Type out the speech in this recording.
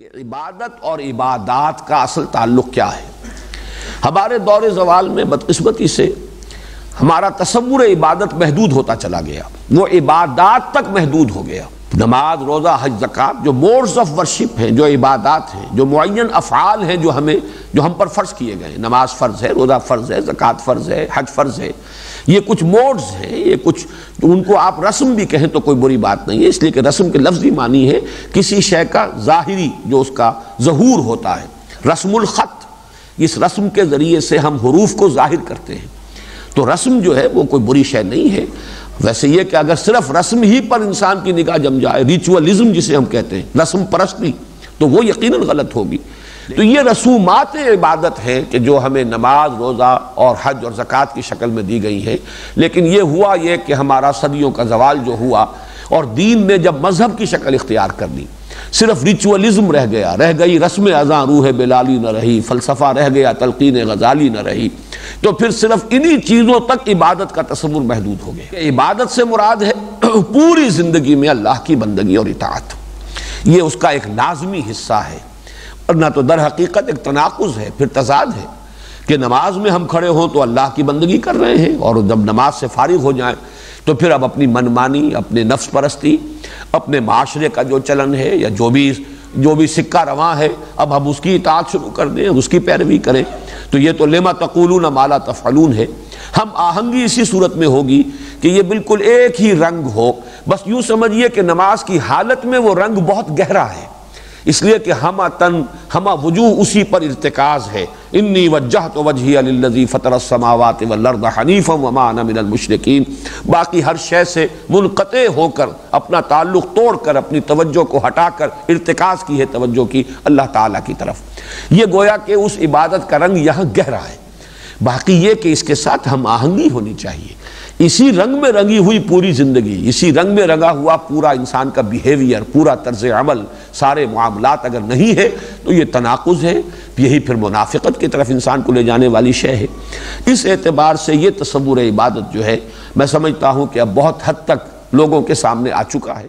इबादत और इबादत का असल ताल्लुक क्या है? हमारे दौर जवाल में बदकस्मती से हमारा तस्वुर इबादत महदूद होता चला गया। वो इबादात तक महदूद हो गया। नमाज़, रोज़ा, हज, जक़ात जो मोड्स ऑफ़ वर्शिप हैं, जो इबादत हैं, जो मुन अफ़ाल हैं, जो हमें, जो हम पर फ़र्ज़ किए गए हैं। नमाज़ फ़र्ज़ है, रोज़ा फ़र्ज़ है, ज़क़़त फ़र्ज़ है, हज फ़र्ज़ है। ये कुछ मोड्स हैं, ये कुछ तो उनको आप रस्म भी कहें तो कोई बुरी बात नहीं है, इसलिए कि रस्म के लफ्ज़ी मानी है, किसी शय का ज़ाहिरी जो उसका जहूर होता है। रस्मुल ख़त, इस रस्म के ज़रिए से हम हरूफ को ज़ाहिर करते हैं। तो रस्म जो है वो कोई बुरी शय नहीं है। वैसे ये कि अगर सिर्फ़ रस्म ही पर इंसान की निगाह जम जाए रिचुअलिज्म जिसे हम कहते हैं, रस्म परस्ती तो वो यकीनन गलत होगी। तो ये रसूमात इबादत हैं कि जो हमें नमाज़, रोज़ा और हज और ज़क़़त की शक्ल में दी गई हैं। लेकिन ये हुआ ये कि हमारा सदियों का जवाल जो हुआ और दीन ने जब मज़हब की शक्ल इख्तियार कर ली सिर्फ़ रिचुअलिज्म रह गया, रह गई रस्म अज़ा रूह बिलाली न रही, फ़लसफ़ा रह गया, तलकिन गजाली न रही। तो फिर सिर्फ़ इन्हीं चीज़ों तक इबादत का तस्वुर महदूद हो गया। इबादत से मुराद है पूरी ज़िंदगी में अल्लाह की बंदगी और इतात ये उसका एक लाजमी हिस्सा है। और ना तो दर हकीकत एक तनाकुज़ है, फिर तजाद है कि नमाज़ में हम खड़े हों तो अल्लाह की बंदगी कर रहे हैं। और जब नमाज़ से फारिग हो जाए तो फिर अब अपनी मनमानी, अपने नफ्स परस्ती अपने माशरे का जो चलन है या जो भी जो भी सिक्का रवा है, अब हम उसकी इतात शुरू कर दें, उसकी पैरवी करें। तो ये तो लेमा तकूलून माला तफलून है। हम आहंगी इसी सूरत में होगी कि ये बिल्कुल एक ही रंग हो। बस यूँ समझिए कि नमाज़ की हालत में वो रंग बहुत गहरा है। इसलिए कि हम तन, हम वज़ू उसी पर इरतकाज है। इन्नी वजह तो वजही अली फ़तर समावत वर्द हनीफ़ वमान बाकी हर शय से मुनक़ होकर, अपना ताल्लुक़ तोड़ कर अपनी तवज्जो को हटा कर इरतकाज की है तवज्जो की अल्लाह ताला की तरफ़। ये गोया कि उस इबादत का रंग यहाँ गहरा है। बाकी ये कि इसके साथ हम आहंगी होनी चाहिए। इसी रंग में रंगी हुई पूरी ज़िंदगी, इसी रंग में रंगा हुआ पूरा इंसान का बिहेवियर पूरा तर्ज अमल, सारे मामलात अगर नहीं है तो ये तनाकुज़ है। यही फिर मुनाफ़त की तरफ़ इंसान को ले जाने वाली शय है। इस एतबार से ये तस्वुर इबादत जो है, मैं समझता हूँ कि अब बहुत हद तक लोगों के सामने आ चुका है।